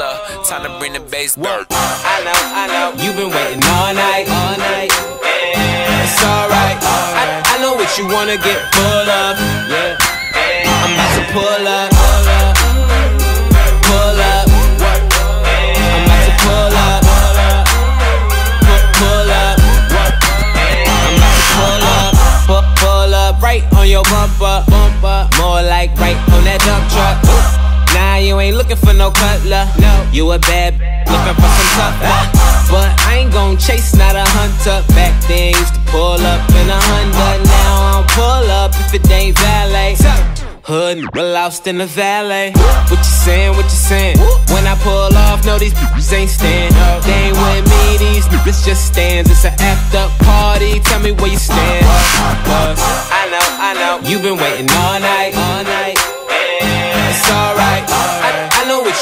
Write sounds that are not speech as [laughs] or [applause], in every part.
time to bring the bass down. I know, I know. You've been waiting all night, all night. It's alright. I, I know what you wanna get full of. Yeah. I'm about to pull up. Pull up. I'm about to pull up. Pull up. I'm about to pull up. Pull up right on your bumper. Bumper. More like right looking for no cutler. No. You a bad looking for some tough luck. But I ain't gon' chase, not a hunter. Back then used to pull up in a Honda. Now I don't pull up if it ain't valet. Hood nigga lost in the valet. What you saying? What you saying? When I pull off, no these bitches ain't stand. They ain't with me, these niggas just stands. It's an act up party. Tell me where you stand. Cause I know, I know. You've been waiting all night, all night.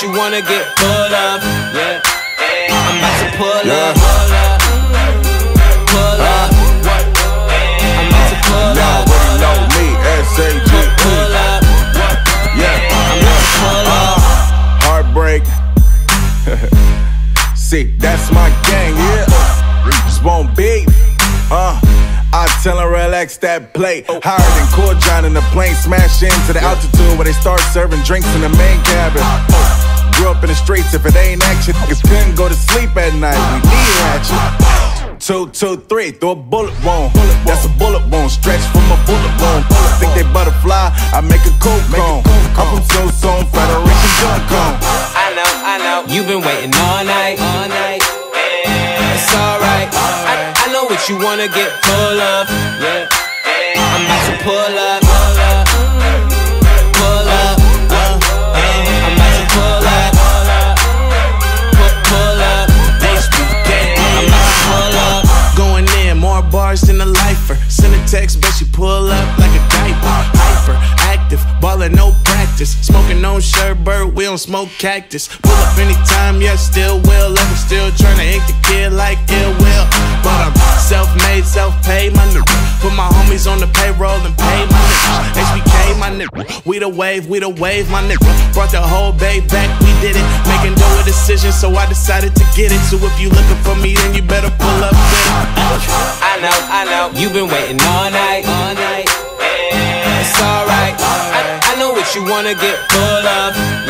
You wanna get full of. Yeah. I'm about to pull up. Pull up. Pull up. I'm about to pull up. already know me, S.A.G. Pull up. Yeah. I'm about to pull up. Heartbreak. [laughs] See, that's my gang, yeah. Just won't beat. Uh, I tell her relax that plate. Higher than Kool John in the plane, smash into the altitude where they start serving drinks in the main cabin. Grew up in the streets, if it ain't action, niggas couldn't go to sleep at night. We need action. Two, two, three, throw a bullet wound. That's a bullet wound, stretch from a bullet wound. Think they butterfly, I make a cold cone. I'm from So Zone, Federation Junk Cone. I know, I know. You've been waiting all night, all night. It's alright. I, I know what you wanna get full of. Yeah. I'm about to pull up. A lifer. Send a text, bet she pull up like a diaper. Hyper, active, ballin' no practice. Smoking on sherbert, we don't smoke cactus. Pull up anytime, yeah, still will. Ever still tryna ink the kid like ill will. But I'm self made, self paid, my nigga. Put my homies on the payroll and pay my nigga. HBK, nigga. We the wave, we the wave, my nigga. Brought the whole bay back, we did it. Making a decision, so I decided to get it. So if you looking for me, then you better pull up. I know, I know. You've been waiting all night, all night. It's alright. I, I know what you wanna get full of.